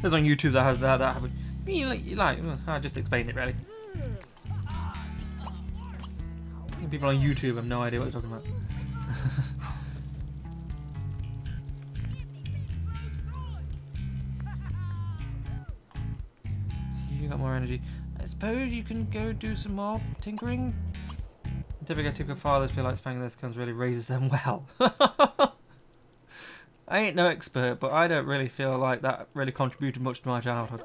There's on YouTube that has that that have. You like, you like I just explained it really. People on YouTube have no idea what you're talking about. you got more energy. I suppose you can go do some more tinkering. Typically, typical fathers feel like spanking their sons really raises them well. I ain't no expert, but I don't really feel like that really contributed much to my childhood.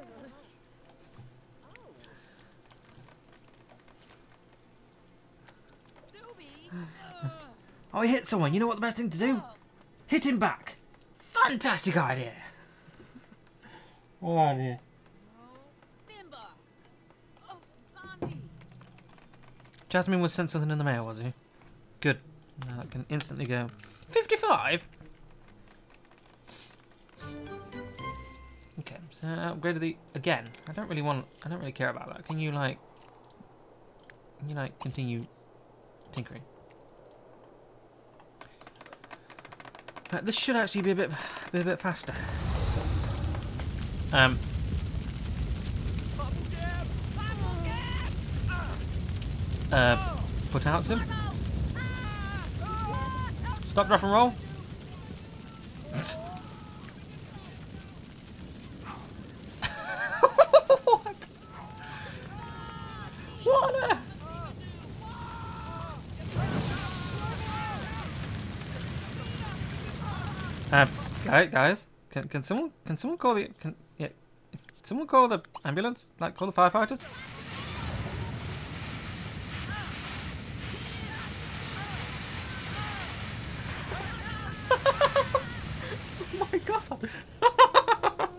Oh, he hit someone. You know what the best thing to do? Hit him back. Fantastic idea. What idea? Jasmine was sent something in the mail, was he? Good. Now I can instantly go. 55? So upgrade the again. I don't really want. I don't really care about that. Can you like? Can you like continue tinkering? Uh, this should actually be a bit, be a bit faster. Um. Uh, put out some. Stop, drop, and roll. what? What? on earth? Uh, guys, can can someone can someone call the can yeah, someone call the ambulance? Like call the firefighters? oh my god!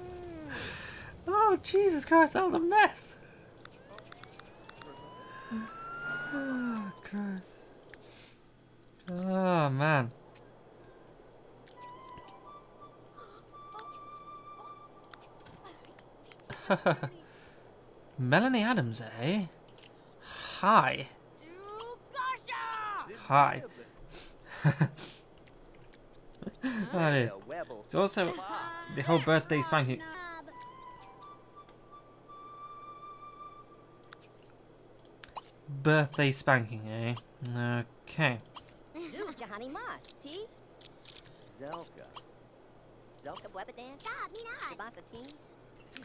oh Jesus Christ, that was a mess. Oh Christ. Oh man. Melanie Adams, eh? Hi. Hi. It's also the whole birthday spanking. Birthday spanking, eh? Okay. Zelka. Zelka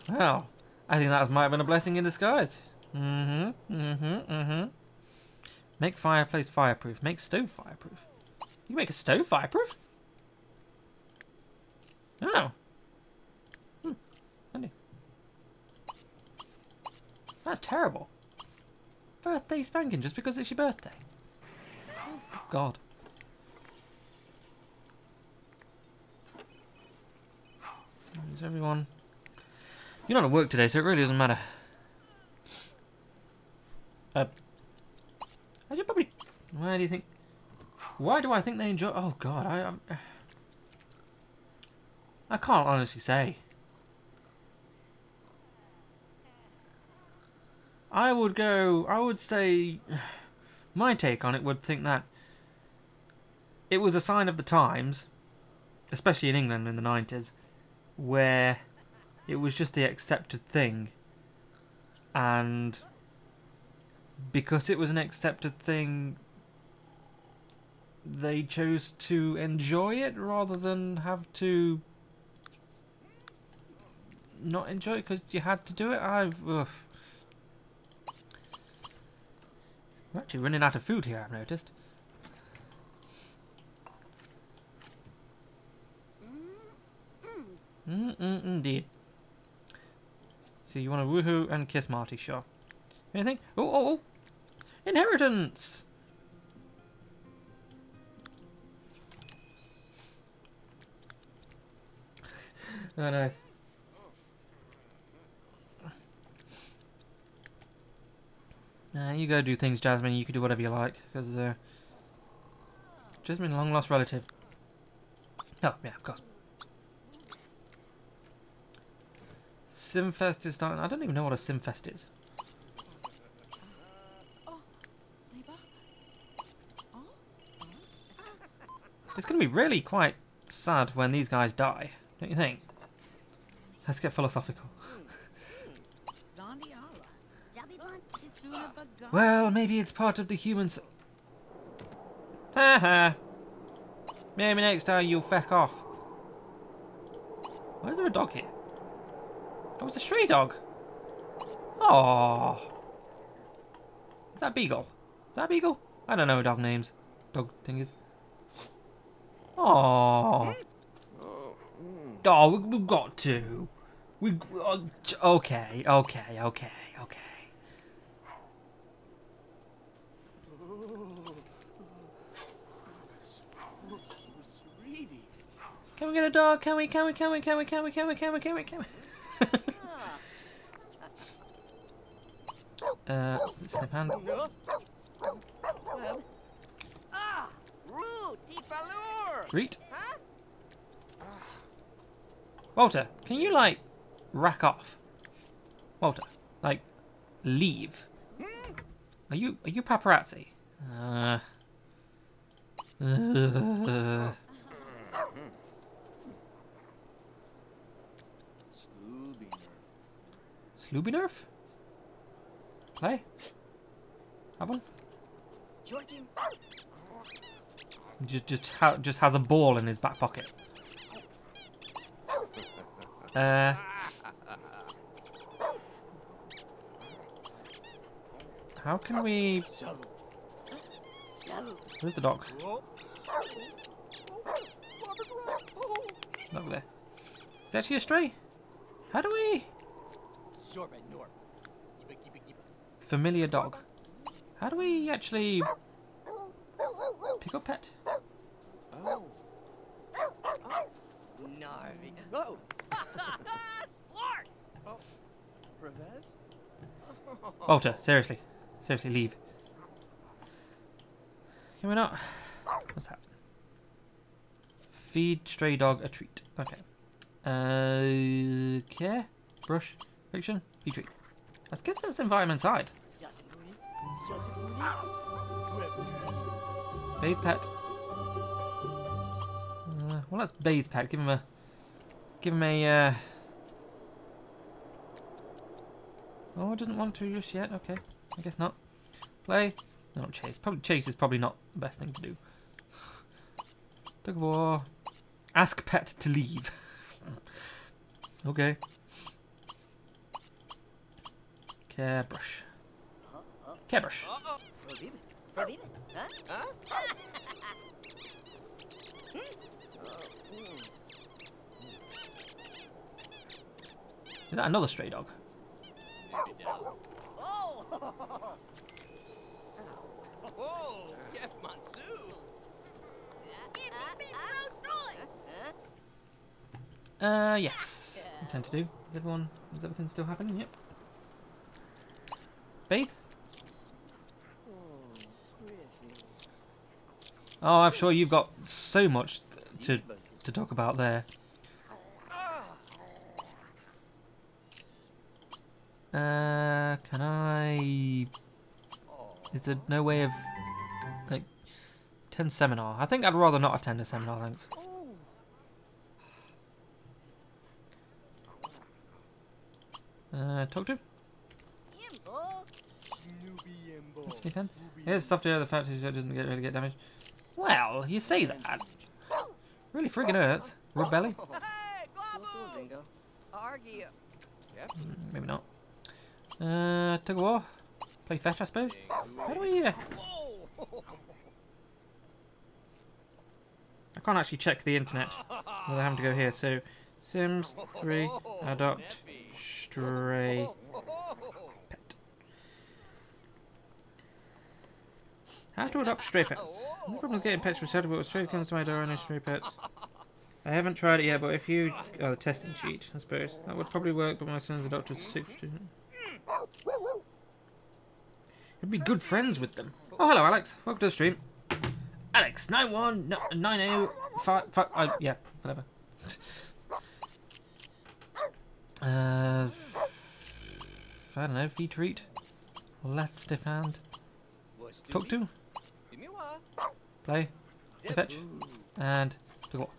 Well, I think that might have been a blessing in disguise. Mm-hmm, mm-hmm, mm-hmm. Make fireplace fireproof. Make stove fireproof. You make a stove fireproof? Oh. Hmm. Handy. That's terrible. Birthday spanking just because it's your birthday. Oh, God. Is everyone... You're not at work today, so it really doesn't matter. Uh, I should probably... Why do you think... Why do I think they enjoy... Oh, God, I... I'm, I can't honestly say. I would go... I would say... My take on it would think that it was a sign of the times, especially in England in the 90s, where it was just the accepted thing. And because it was an accepted thing, they chose to enjoy it rather than have to not enjoy it because you had to do it. I've. Oof. We're actually running out of food here, I've noticed. Mm -mm, indeed. So you want to woohoo and kiss Marty, sure. Anything? Oh, oh, oh! Inheritance! oh, nice. Nah, you go do things, Jasmine. You can do whatever you like, because uh, Jasmine, long lost relative. Oh, yeah, of course. Simfest is starting. I don't even know what a Simfest is. It's going to be really quite sad when these guys die, don't you think? Let's get philosophical. Well, maybe it's part of the humans. Haha. Maybe next time you'll feck off. Why is there a dog here? Oh, it's a stray dog. Oh. Is that Beagle? Is that Beagle? I don't know dog names. Dog thing is. Oh. Oh, we, we've got to. We. Uh, okay, okay, okay, okay. Can we get a dog? Can we? Can we? Can we? Can we? Can we? Can we? Can we? Can we? Can we? uh, snip hand. Ah! Root! Tifalur! Reet. Walter, can you like rack off? Walter, like leave. Are you are you paparazzi? Uh. uh, Sloobinerf? Play? Have one? Just just ha just has a ball in his back pocket. Uh. How can we? Where's the dog? There. Is that a stray? How do we? Familiar dog. How do we actually pick up pet? Oh! Splart! Oh. Revez? Walter, seriously. Seriously, leave. Can we not? What's that? Feed stray dog a treat. Okay. Uh, care? Brush? Fiction? Feed treat. I guess this environment side. Bathe pet. Uh, well, let's bathe pet. Give him a. Give him a. Uh... Oh, doesn't want to just yet. Okay, I guess not. Play. No, chase. Probably chase is probably not the best thing to do. Tug of war. Ask pet to leave. okay. Cabrush. Cabrush. Is that another stray dog? Uh, yes. Intend to do. Is everyone? Is everything still happening? Yep. Bathe. Oh, I'm sure you've got so much to to talk about there. Uh, can I? Is there no way of like attend seminar? I think I'd rather not attend a seminar. Thanks. Uh, talk to him. Sneak in. Here's stuff to the fact that it doesn't get really get damaged. Well, you say that. Really friggin' hurts. Rub belly? Maybe not. Uh, tug of war. Play fetch, I suppose. How do we? Uh, I can't actually check the internet without having to go here. So, Sims 3 adopt stray pet. To adopt stray pets? No problems getting pets for resettled, but stray comes to my door and no stray pets. I haven't tried it yet, but if you... Oh, the testing sheet, I suppose. That would probably work, but my son's adopted six children. You'd be good friends with them. Oh, hello, Alex. Welcome to the stream. Alex, 91905... Uh, yeah, whatever. Uh, I don't know, feed treat. Left stiff hand. Talk to. Play. Fetch. And to go.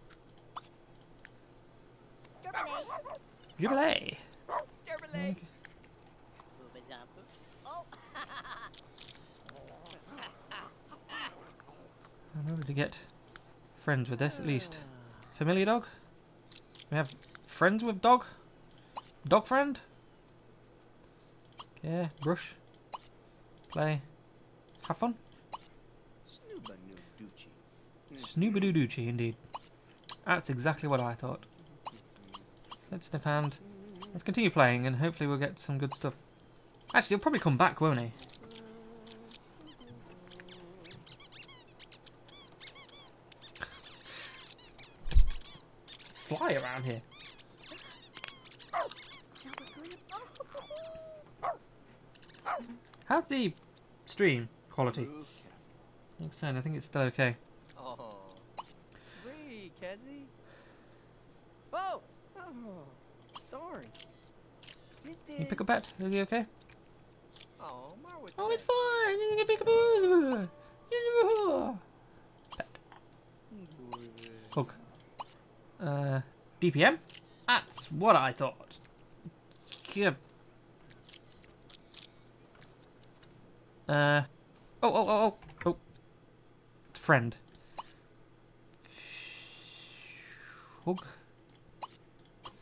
Jubilee. Oh, In order to get friends with this, at least. Familiar dog? We have friends with dog? Dog friend? Yeah, brush. Play. Have fun. Snoobadooduchy, indeed. That's exactly what I thought. Let's sniff hand. Let's continue playing and hopefully we'll get some good stuff. Actually, he'll probably come back, won't he? Fly around here. How's the stream quality? I said, I think it's still okay. Oh. Free, Kezzy. Whoa. Oh, sorry. Is Can you pick a pet? Is he okay? Oh, Marwood. Oh, it's fine. You can pick a. Hook. Uh, DPM? That's what I thought. Yeah. Uh. Oh, oh, oh, oh. Oh. Friend. Hug.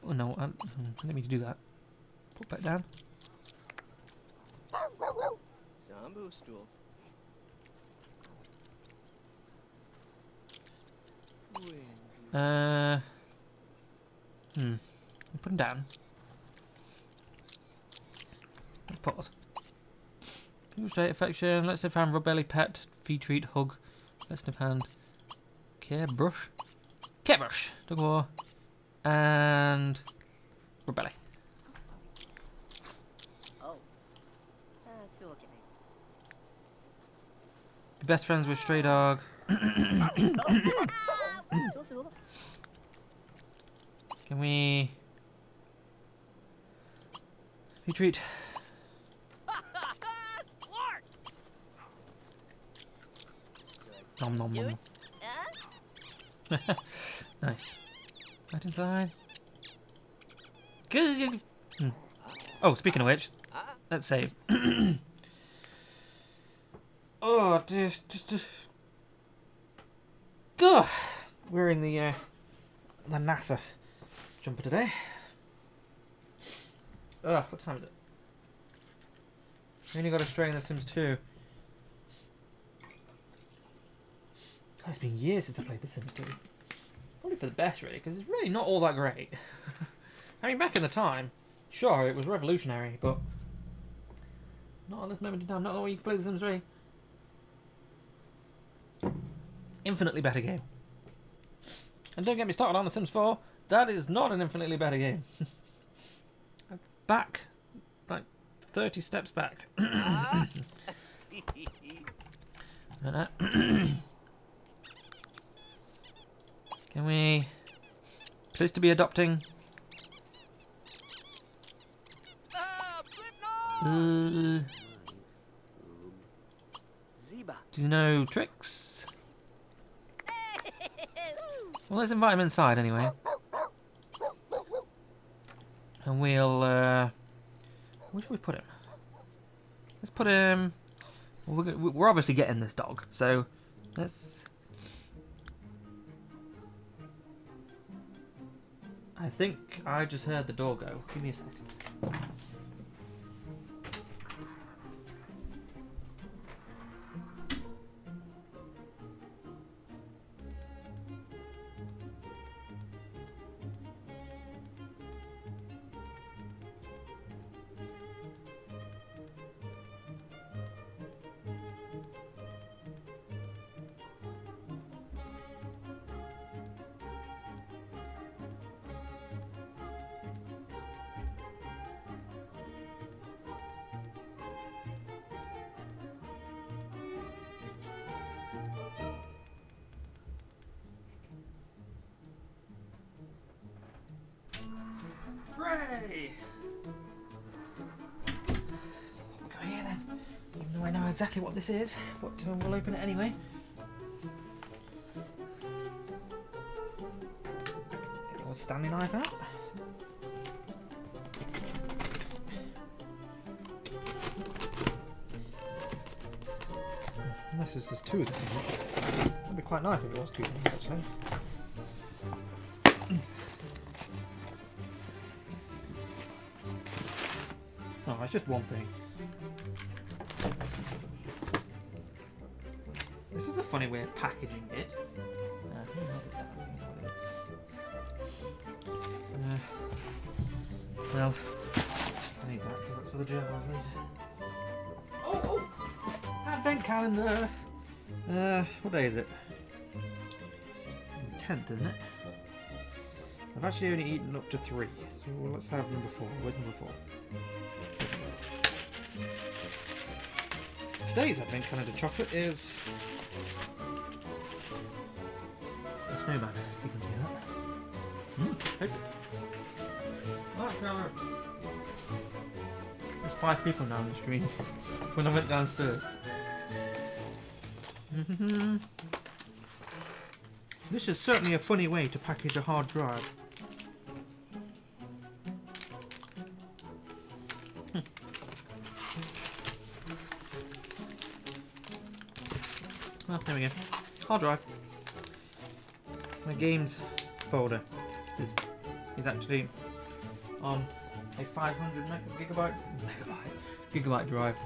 Oh no, I, hmm, I didn't mean to do that. Put back down. Sambu stool. Uh. Hmm. Put him down. Pause. State affection. Let's sniff hand. Rub belly. Pet. Feed treat. Hug. Let's sniff hand. Care brush. Care brush. Dog war. And. Rub belly. Oh. Ah, so okay. Be best friends with stray dog. Can we? Feed treat. Nom nom nom. Nice. Right inside. Good. Hmm. Oh, speaking of which, let's save. oh, just, just, just. Go. Wearing the uh, the NASA jumper today. Ugh, what time is it? We only got a stray in The Sims 2. God, it's been years since I played The Sims 2. Probably for the best, really, because it's really not all that great. I mean, back in the time, sure, it was revolutionary, but not at this moment in time. Not the way you can play The Sims 3. Infinitely better game. And don't get me started on The Sims 4. That is not an infinitely better game. That's back, like 30 steps back. Can we please to be adopting? ah! Uh, do you know tricks? Well, let's invite him inside anyway. And we'll, uh, where should we put him? Let's put him. Well, we're, obviously getting this dog, so let's. I think I just heard the door go. Give me a sec. Hooray! We'll go here then. Even though I know exactly what this is, but we'll open it anyway. Get the old Stanley knife out. Unless there's just two of them. That'd be quite nice if it was two things actually. It's just one thing. This is a funny way of packaging it. Uh, well, I need that because that's for the gerbils later. Oh, oh! Advent calendar! Uh, what day is it? It's the 10th, isn't it? I've actually only eaten up to three, so let's have number four. Where's number four? Today's Advent calendar chocolate is a snowman, if you can see that. Mm. Oh, no. There's five people now on the stream when I went downstairs. this is certainly a funny way to package a hard drive. Hard drive. My games folder is actually on a 500 meg- gigabyte megabyte gigabyte drive,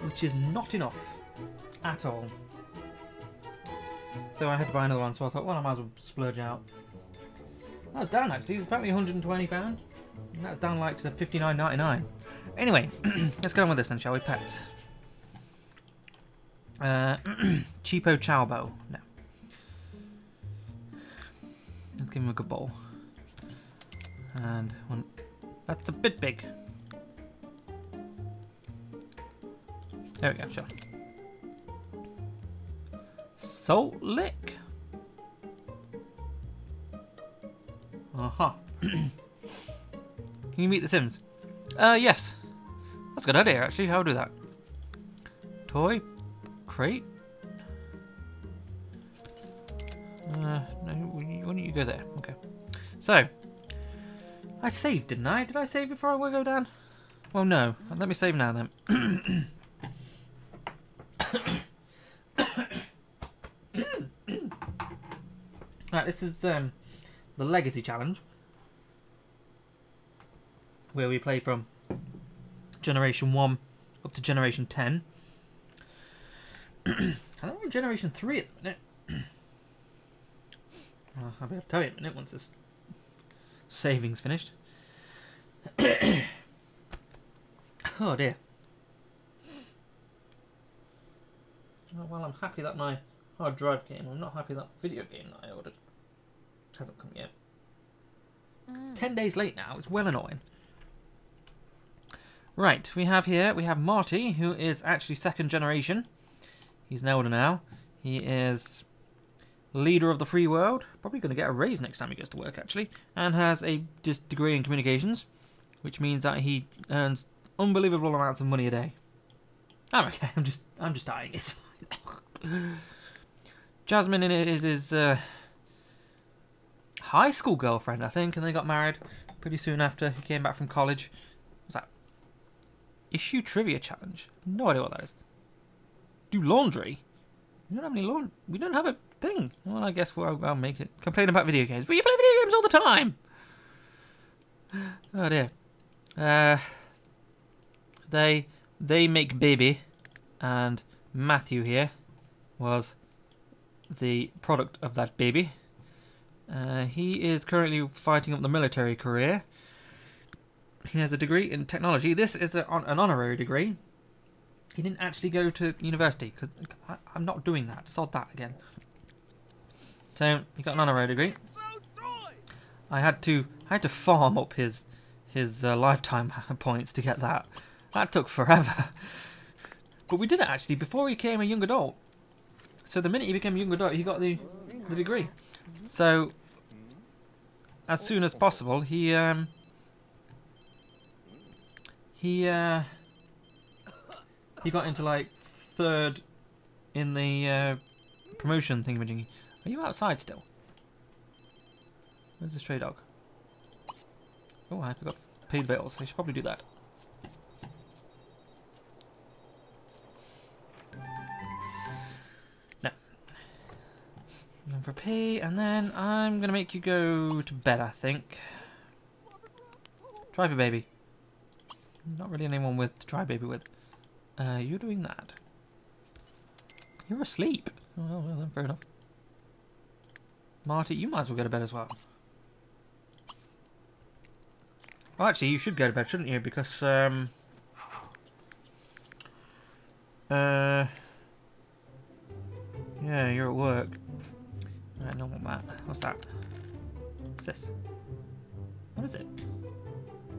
which is not enough at all. So I had to buy another one, so I thought, well, I might as well splurge out. That was down actually. It was apparently 120 pound. That's down like to 59.99. Anyway, let's get on with this then, shall we, pets? Uh, cheapo chowbo. No. Let's give him a good bowl. And one. That's a bit big. There we go, sure. Salt lick. Uh-huh. Can you meet the Sims? Uh, yes. That's a good idea, actually. How do that? Toy crate? Uh, no, why don't you go there? Okay. So, I saved, didn't I? Did I save before I go down? Well, no. Let me save now then. right, this is um, the Legacy Challenge, where we play from Generation 1 up to Generation 10. I think we're in Generation 3 at the minute. well, I'll be able to tell you in a minute once this saving's finished. oh dear. Oh, well, I'm happy that my hard drive game, I'm not happy that video game that I ordered hasn't come yet. It's mm. 10 days late now. It's well annoying. Right, we have here, we have Marty, who is actually second generation. He's an elder now. He is leader of the free world. Probably going to get a raise next time he goes to work, actually. And has a degree in communications, which means that he earns unbelievable amounts of money a day. I'm okay. I'm just, I'm just dying. It's fine. Jasmine is his uh, high school girlfriend, I think, and they got married pretty soon after he came back from college. What's that? Issue trivia challenge. No idea what that is. Do laundry. We don't have any laundry. We don't have a thing. Well, I guess we'll, I'll make it. Complain about video games, but you play video games all the time. Oh dear. Uh, they they make baby, and Matthew here was the product of that baby. Uh, he is currently fighting up the military career. He has a degree in technology. This is a, an honorary degree. He didn't actually go to university because I'm not doing that. Sod that again. So he got an honorary degree. I had to I had to farm up his his uh, lifetime points to get that. That took forever. But we did it actually before he became a young adult. So the minute he became a young adult, he got the the degree. So as soon as possible, he um he uh he got into like third in the uh, promotion thingamajiggy. Are you outside still? Where's the stray dog? Oh, I forgot the bills. I should probably do that. No. For pee, and then I'm gonna make you go to bed. I think. Try for baby. Not really anyone with to try baby with. Uh, you're doing that. You're asleep. Oh, well, well then, fair enough. Marty, you might as well go to bed as well. Well, actually, you should go to bed, shouldn't you? Because, um... Uh... Yeah, you're at work. I don't want that. What's that? What's this? What is it?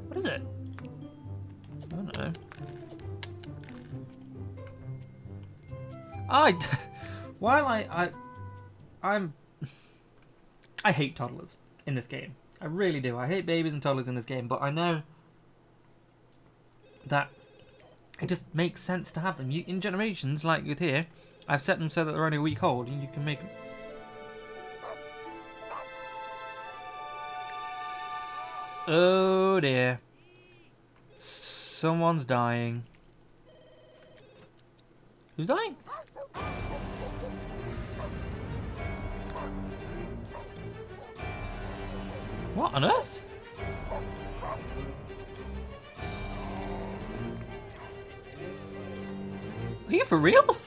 What is it? I don't know. Oh, I... While I... I I'm... I hate toddlers in this game. I really do. I hate babies and toddlers in this game, but I know that it just makes sense to have them. You, in generations, like with here, I've set them so that they're only a week old, and you can make them. Oh dear. Someone's dying. Who's dying? What on earth? Are you for real?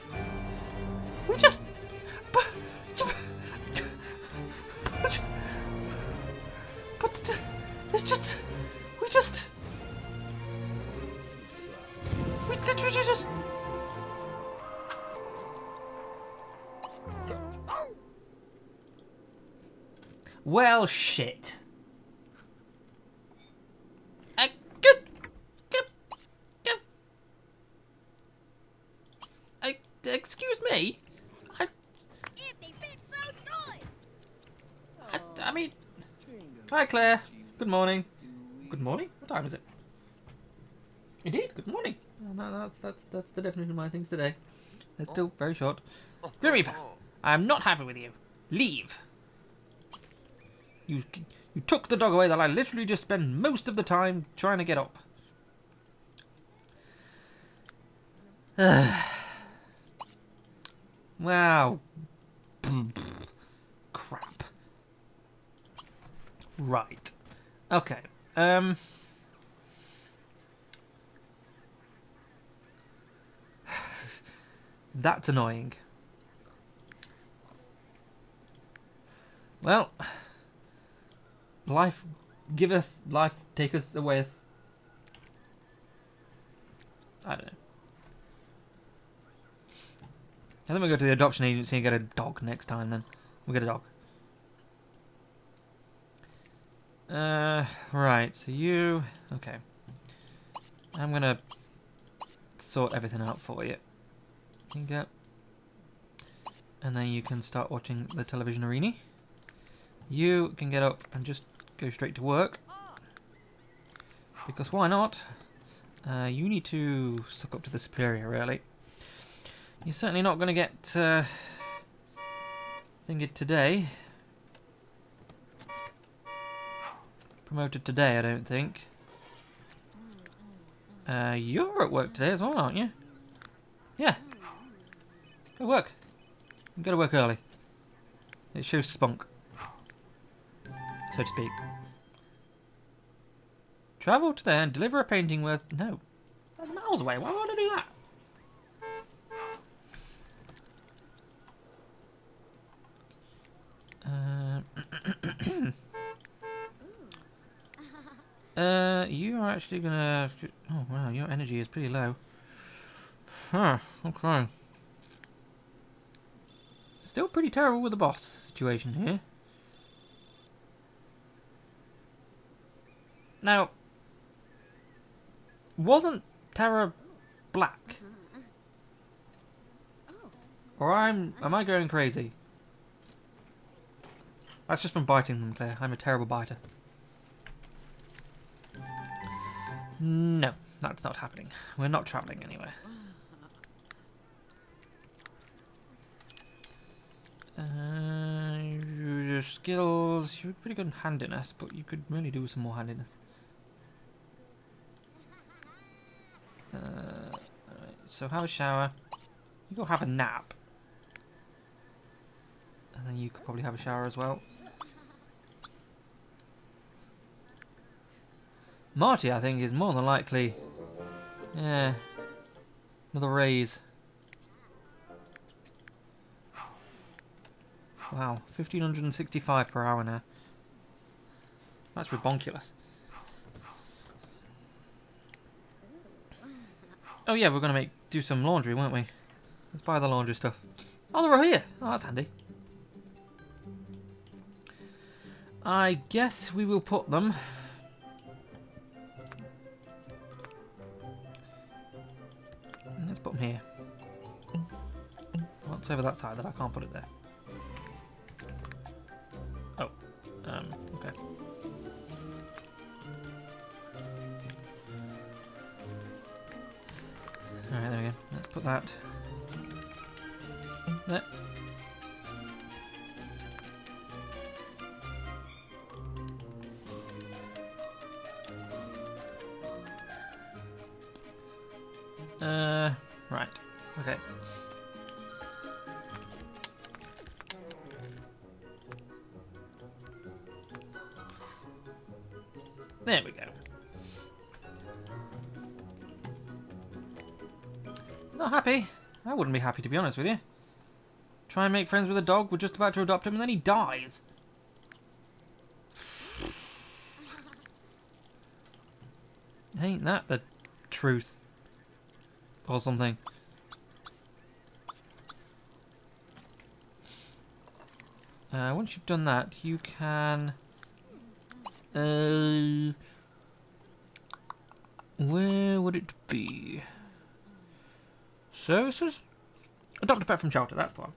That's that's the definition of my things today. They're still very short. Grim Reaper, I am not happy with you. Leave. You you took the dog away that I literally just spent most of the time trying to get up. wow. Crap. Right. Okay. Um. That's annoying. Well, life giveth, life taketh away. I don't know. I think we'll go to the adoption agency and get a dog next time then. We'll get a dog. Uh, right, so you... Okay. I'm gonna sort everything out for you. Get... And then you can start watching the television arena. You can get up and just go straight to work. Because why not? Uh, you need to suck up to the superior, really. You're certainly not going to get uh, thingy today. Promoted today, I don't think. Uh, you're at work today as well, aren't you? Yeah. Work. Go to work early. It shows spunk. So to speak. Travel to there and deliver a painting worth... No. That's miles away. Why would I do that? Uh, uh, you are actually gonna. Oh wow, your energy is pretty low. Huh. Okay. Still pretty terrible with the boss situation here. Now, wasn't Terra black? Or I'm am I going crazy? That's just from biting them, Claire. I'm a terrible biter. No, that's not happening. We're not travelling anywhere. Uh, your skills, you're pretty good in handiness, but you could really do some more handiness. Uh, alright, so have a shower. You go have a nap. And then you could probably have a shower as well. Marty, I think, is more than likely. Yeah. Another raise. Wow, 1565 per hour now. That's rebonkulous. Oh yeah, we're gonna make do some laundry, weren't we? Let's buy the laundry stuff. Oh, they're all here. Oh, that's handy. I guess we will put them. Let's put them here. What's over that side that I can't put it there? Put that there. Uh, right. Okay. There we go. I wouldn't be happy to be honest with you. Try and make friends with a dog. We're just about to adopt him and then he dies. Ain't that the truth? Or something. Uh, once you've done that, you can... Uh, where would it be? Services? Adopt a pet from shelter, that's the one.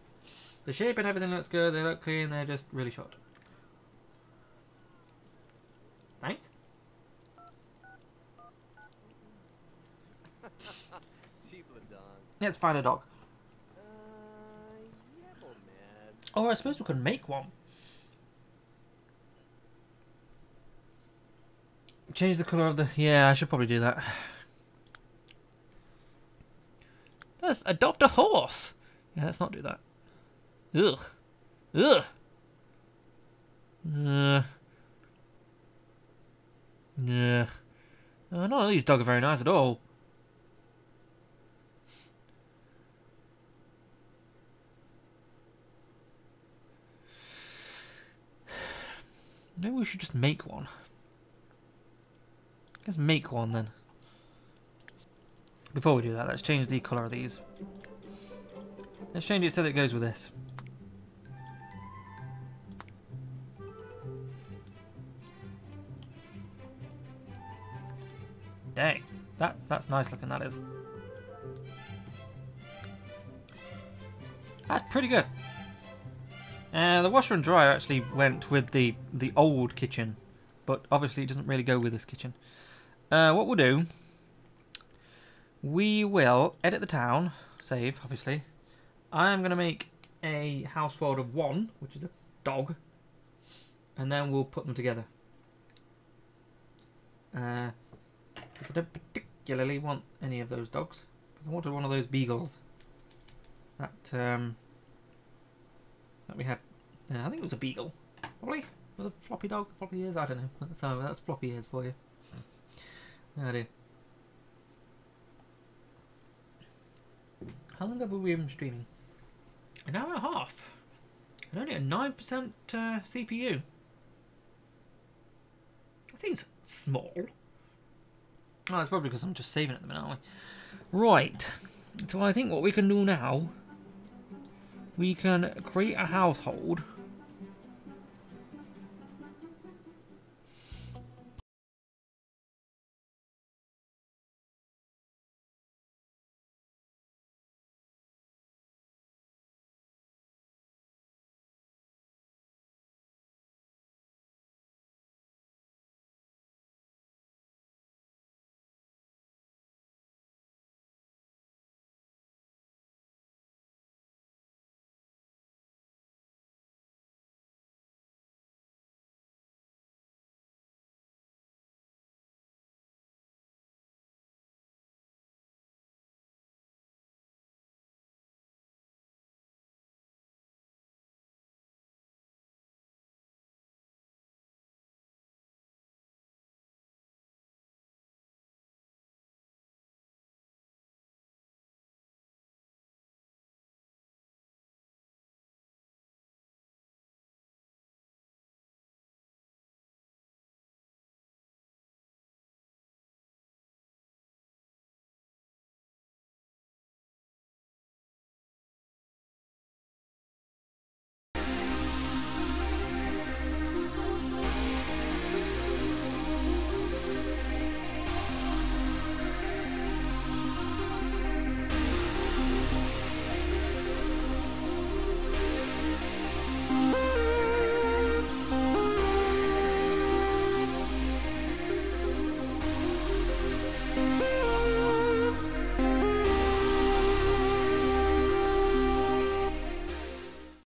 The shape and everything looks good, they look clean, they're just really short. Thanks. Let's find a dog. Oh, I suppose we could make one. Change the colour of the... Yeah, I should probably do that. Let's adopt a horse. Yeah, let's not do that. Ugh. Ugh. Uh. Yeah. Uh, none of these dogs are very nice at all. Maybe we should just make one. Let's make one then. Before we do that, let's change the colour of these. Let's change it so that it goes with this. Dang, that's that's nice looking. That is. That's pretty good. Uh, the washer and dryer actually went with the the old kitchen, but obviously it doesn't really go with this kitchen. Uh, what we'll do, we will edit the town, save obviously. I'm gonna make a household of one, which is a dog, and then we'll put them together. Uh, I don't particularly want any of those dogs. I wanted one of those beagles. That um, that we had. Uh, I think it was a beagle, probably. Was it a floppy dog? Floppy ears? I don't know. So that's floppy ears for you. Oh dear. How long have we been streaming? An hour and a half. And only a 9% uh, CPU. That seems small. Oh, it's probably because I'm just saving at the minute, aren't? Right. So I think what we can do now, we can create a household